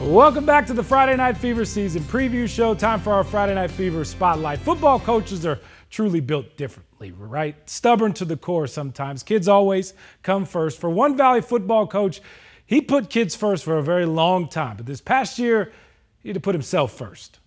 Welcome back to the Friday Night Fever season preview show. Time for our Friday Night Fever spotlight. Football coaches are truly built differently, right? Stubborn to the core sometimes. Kids always come first. For one Valley football coach, he put kids first for a very long time, but this past year, he had to put himself first.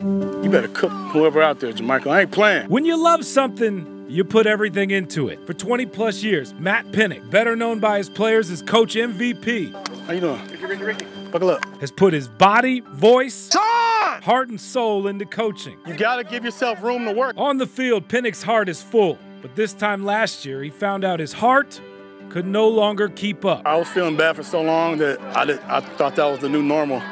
You better cook whoever out there, Jermichael. I ain't playing. When you love something, you put everything into it. For 20 plus years, Matt Pinnock, better known by his players as Coach MVP. How you doing? Ricky, Ricky, Ricky. Buckle up. Has put his body, voice, Time! heart, and soul into coaching. You gotta give yourself room to work. On the field, Pinnock's heart is full. But this time last year, he found out his heart could no longer keep up. I was feeling bad for so long that I, did, I thought that was the new normal.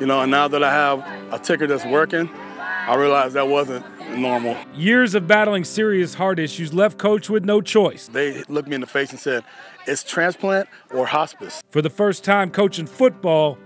You know, and now that I have a ticker that's working, I realized that wasn't normal. Years of battling serious heart issues left Coach with no choice. They looked me in the face and said, it's transplant or hospice. For the first time, coaching football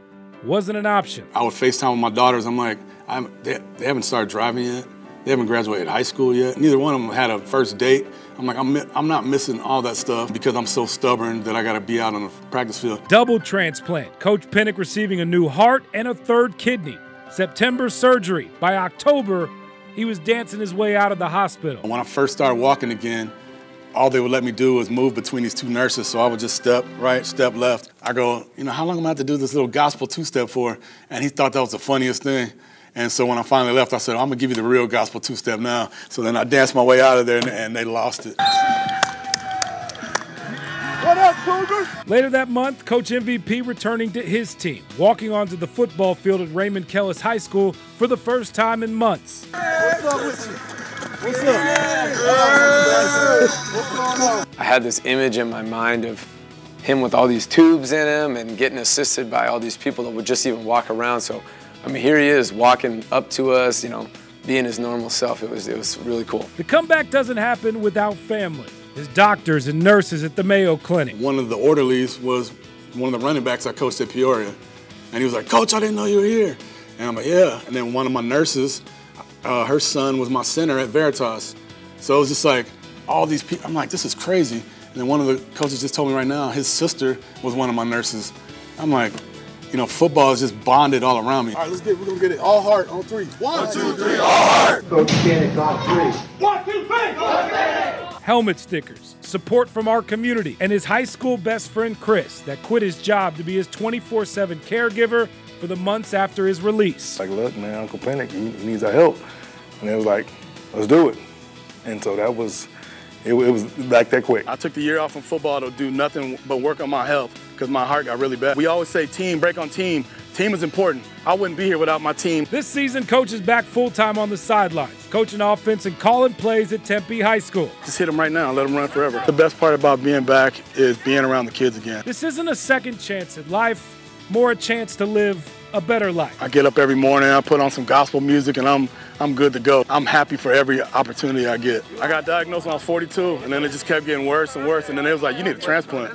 wasn't an option. I would FaceTime with my daughters. I'm like, I'm, they, they haven't started driving yet. They haven't graduated high school yet. Neither one of them had a first date. I'm like, I'm, I'm not missing all that stuff because I'm so stubborn that I got to be out on the practice field. Double transplant. Coach Pinnock receiving a new heart and a third kidney. September surgery. By October, he was dancing his way out of the hospital. When I first started walking again, all they would let me do was move between these two nurses. So I would just step right, step left. I go, you know, how long am I have to do this little gospel two-step for? And he thought that was the funniest thing. And so when I finally left, I said, I'm gonna give you the real gospel two-step now. So then I danced my way out of there and, and they lost it. Later that month, Coach MVP returning to his team, walking onto the football field at Raymond Kellis High School for the first time in months. What's up with you? What's up? What's going on? I had this image in my mind of him with all these tubes in him and getting assisted by all these people that would just even walk around. So I mean, here he is walking up to us, you know, being his normal self. It was, it was really cool. The comeback doesn't happen without family. His doctors and nurses at the Mayo Clinic. One of the orderlies was one of the running backs I coached at Peoria. And he was like, Coach, I didn't know you were here. And I'm like, yeah. And then one of my nurses, uh, her son was my center at Veritas. So it was just like, all these people, I'm like, this is crazy. And then one of the coaches just told me right now, his sister was one of my nurses. I'm like, you know, football is just bonded all around me. All right, let's get, it we're gonna get it all heart on three. One, One two, three, all heart. Coach Cannon, on three. One, two, three, go Helmet stickers, support from our community, and his high school best friend Chris that quit his job to be his 24-7 caregiver for the months after his release. Like, look, man, Uncle Pinnock, he, he needs our help. And it was like, let's do it. And so that was, it, it was like that quick. I took the year off from football to do nothing but work on my health because my heart got really bad. We always say team, break on team. Team is important. I wouldn't be here without my team. This season, Coach is back full-time on the sidelines, coaching offense and calling plays at Tempe High School. Just hit them right now and let them run forever. The best part about being back is being around the kids again. This isn't a second chance at life, more a chance to live a better life. I get up every morning, I put on some gospel music, and I'm I'm good to go. I'm happy for every opportunity I get. I got diagnosed when I was 42, and then it just kept getting worse and worse, and then it was like, you need a transplant.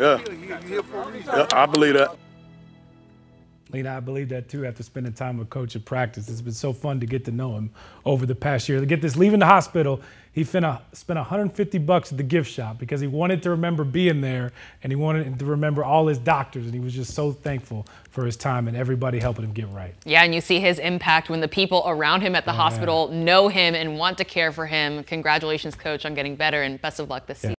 Yeah. yeah I believe that. Lena, I believe that too after spending time with Coach at practice. It's been so fun to get to know him over the past year. To get this, leaving the hospital, he finna spent 150 bucks at the gift shop because he wanted to remember being there and he wanted to remember all his doctors and he was just so thankful for his time and everybody helping him get right. Yeah, and you see his impact when the people around him at the yeah. hospital know him and want to care for him. Congratulations, Coach, on getting better and best of luck this yeah. season.